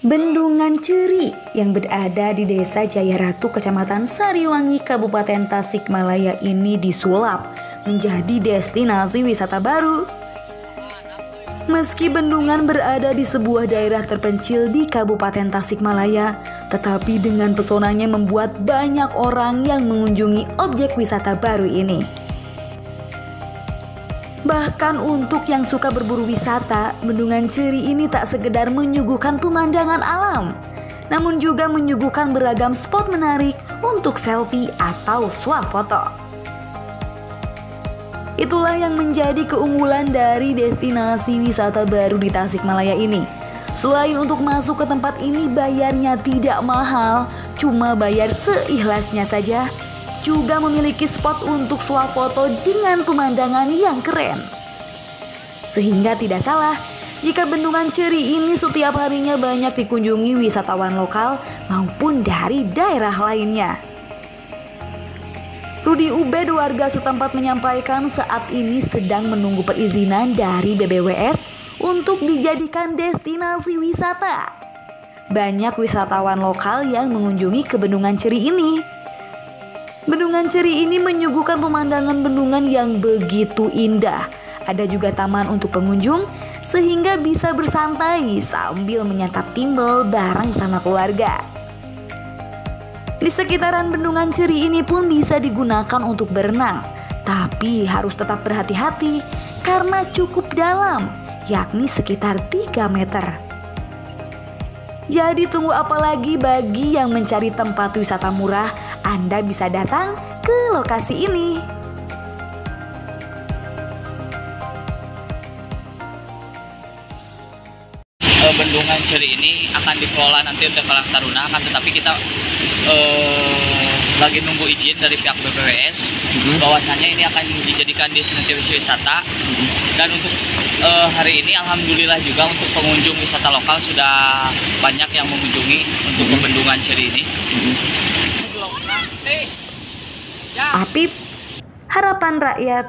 Bendungan Ceri yang berada di Desa Jaya Ratu, Kecamatan Sariwangi, Kabupaten Tasikmalaya ini disulap menjadi destinasi wisata baru. Meski bendungan berada di sebuah daerah terpencil di Kabupaten Tasikmalaya, tetapi dengan pesonanya membuat banyak orang yang mengunjungi objek wisata baru ini. Bahkan untuk yang suka berburu wisata, Bendungan Ceri ini tak sekedar menyuguhkan pemandangan alam, namun juga menyuguhkan beragam spot menarik untuk selfie atau swafoto. Itulah yang menjadi keunggulan dari destinasi wisata baru di Tasikmalaya ini. Selain untuk masuk ke tempat ini bayarnya tidak mahal, cuma bayar seikhlasnya saja juga memiliki spot untuk swafoto dengan pemandangan yang keren. Sehingga tidak salah jika Bendungan Ceri ini setiap harinya banyak dikunjungi wisatawan lokal maupun dari daerah lainnya. Rudi Ubed warga setempat menyampaikan saat ini sedang menunggu perizinan dari BBWS untuk dijadikan destinasi wisata. Banyak wisatawan lokal yang mengunjungi ke Bendungan Ceri ini. Bendungan Ceri ini menyuguhkan pemandangan bendungan yang begitu indah. Ada juga taman untuk pengunjung sehingga bisa bersantai sambil menyantap timbel bareng sama keluarga. Di sekitaran bendungan Ceri ini pun bisa digunakan untuk berenang, tapi harus tetap berhati-hati karena cukup dalam, yakni sekitar 3 meter. Jadi tunggu apa lagi bagi yang mencari tempat wisata murah anda bisa datang ke lokasi ini. Eh, bendungan Ceri ini akan dikelola nanti untuk Karang Taruna, akan tetapi kita uh, lagi nunggu izin dari pihak BPWS mm-hmm. bahwasanya ini akan dijadikan destinasi wisata mm-hmm. dan untuk uh, hari ini alhamdulillah juga untuk pengunjung wisata lokal sudah banyak yang mengunjungi untuk mm-hmm. bendungan Ceri ini. Mm-hmm. Apip, harapan rakyat